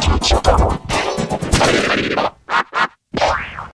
teach you better.